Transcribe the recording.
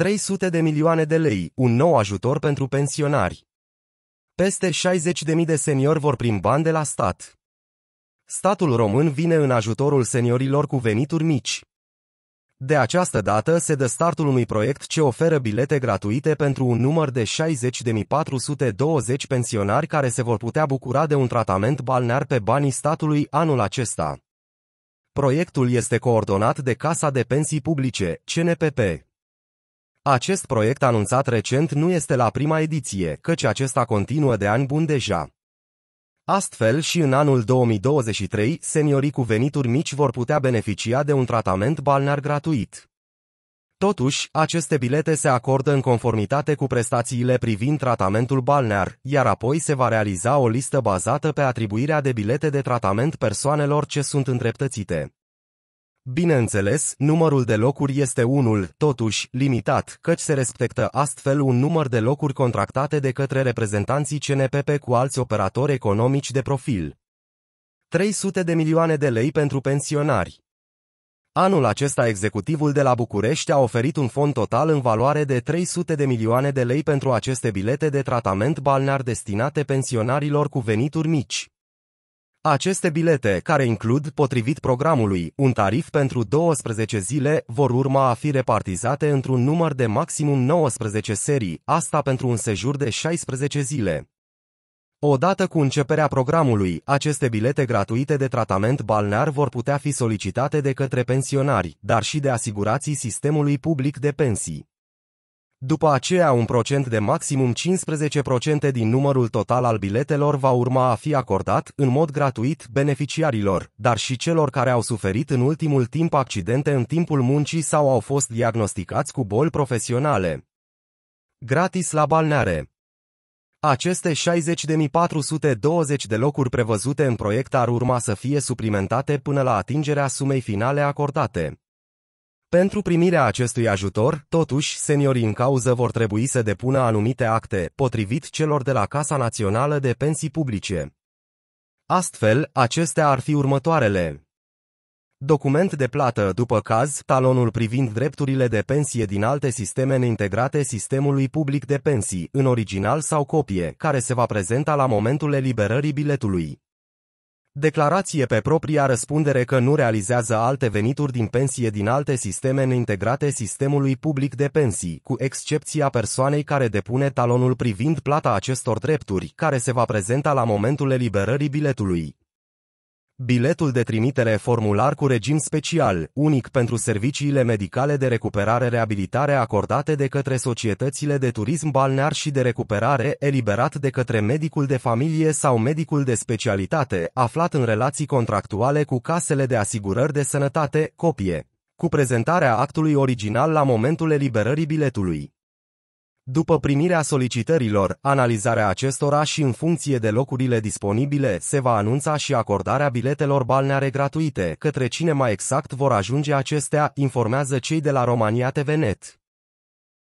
300 de milioane de lei, un nou ajutor pentru pensionari. Peste 60.000 de seniori vor prin bani de la stat. Statul român vine în ajutorul seniorilor cu venituri mici. De această dată se dă startul unui proiect ce oferă bilete gratuite pentru un număr de 60.420 pensionari care se vor putea bucura de un tratament balnear pe banii statului anul acesta. Proiectul este coordonat de Casa de Pensii Publice, CNPP. Acest proiect anunțat recent nu este la prima ediție, căci acesta continuă de ani buni deja. Astfel și în anul 2023, seniorii cu venituri mici vor putea beneficia de un tratament balnear gratuit. Totuși, aceste bilete se acordă în conformitate cu prestațiile privind tratamentul balnear, iar apoi se va realiza o listă bazată pe atribuirea de bilete de tratament persoanelor ce sunt îndreptățite. Bineînțeles, numărul de locuri este unul, totuși, limitat, căci se respectă astfel un număr de locuri contractate de către reprezentanții CNPP cu alți operatori economici de profil. 300 de milioane de lei pentru pensionari. Anul acesta executivul de la București a oferit un fond total în valoare de 300 de milioane de lei pentru aceste bilete de tratament balnear destinate pensionarilor cu venituri mici. Aceste bilete, care includ, potrivit programului, un tarif pentru 12 zile, vor urma a fi repartizate într-un număr de maximum 19 serii, asta pentru un sejur de 16 zile. Odată cu începerea programului, aceste bilete gratuite de tratament balnear vor putea fi solicitate de către pensionari, dar și de asigurații sistemului public de pensii. După aceea, un procent de maximum 15% din numărul total al biletelor va urma a fi acordat, în mod gratuit, beneficiarilor, dar și celor care au suferit în ultimul timp accidente în timpul muncii sau au fost diagnosticați cu boli profesionale. Gratis la balneare aceste 60.420 de locuri prevăzute în proiect ar urma să fie suplimentate până la atingerea sumei finale acordate. Pentru primirea acestui ajutor, totuși, seniorii în cauză vor trebui să depună anumite acte, potrivit celor de la Casa Națională de Pensii Publice. Astfel, acestea ar fi următoarele. Document de plată după caz, talonul privind drepturile de pensie din alte sisteme neintegrate sistemului public de pensii, în original sau copie, care se va prezenta la momentul eliberării biletului. Declarație pe propria răspundere că nu realizează alte venituri din pensie din alte sisteme neintegrate sistemului public de pensii, cu excepția persoanei care depune talonul privind plata acestor drepturi, care se va prezenta la momentul eliberării biletului. Biletul de trimitere formular cu regim special, unic pentru serviciile medicale de recuperare-reabilitare acordate de către societățile de turism balnear și de recuperare, eliberat de către medicul de familie sau medicul de specialitate, aflat în relații contractuale cu casele de asigurări de sănătate, copie, cu prezentarea actului original la momentul eliberării biletului. După primirea solicitărilor, analizarea acestora și în funcție de locurile disponibile, se va anunța și acordarea biletelor balneare gratuite, către cine mai exact vor ajunge acestea, informează cei de la Romania TVNet.